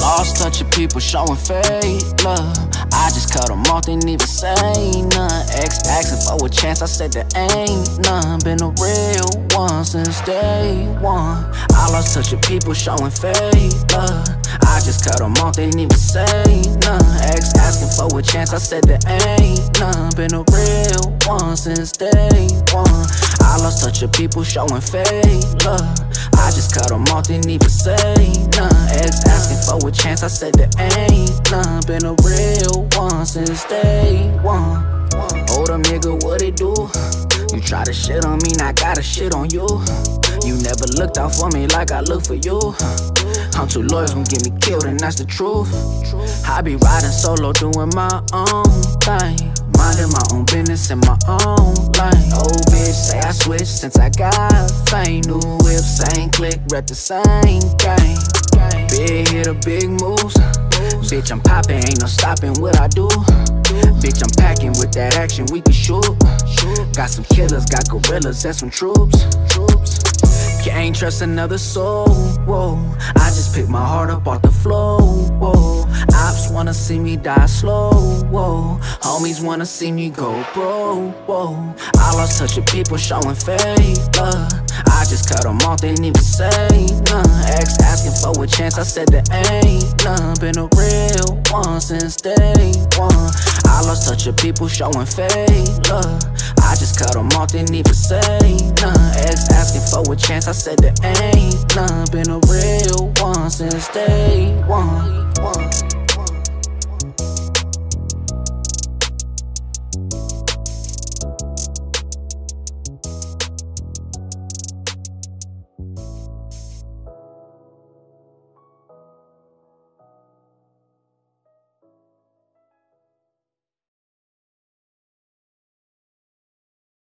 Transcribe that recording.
Lost touch of people showing fake love. I just cut them off, didn't even say none. Ex asking for a chance, I said there ain't none. Been a real one since day one. I lost touch of people showing fake love. Cut them off, didn't even say none. Asking for a chance, I said there ain't none. Been a real one since day one. I lost touch of people showing fake love. I just cut them off, didn't even say none. Asking for a chance, I said there ain't none. Been a real one since day one. Older nigga, what it do? You try to shit on me, now I gotta shit on you. You never looked out for me like I look for you. I'm too loyal, gon' get me killed, and that's the truth. I be riding solo, doing my own thing. Minding my own business in my own lane. Old bitch say I switched since I got fame. New whip, same click, rep the same game. Big hitter, big moves. Bitch, I'm popping, ain't no stopping what I do. Bitch, I'm packing with that action, we can shoot. Got some killers, got gorillas, and some troops. troops. Can't trust another soul, whoa. I just pick my heart up off the floor, whoa. Ops wanna see me die slow, whoa. Homies wanna see me go bro, whoa. I lost touch of people showing love. I just cut them off, didn't even say none. Ex asking for a chance, I said there ain't none. Been a real one since day one. I lost touch of people showing fake love. I just cut them off, didn't even say none. Ex asking for a chance, I said there ain't none. Been a real one since day one. one.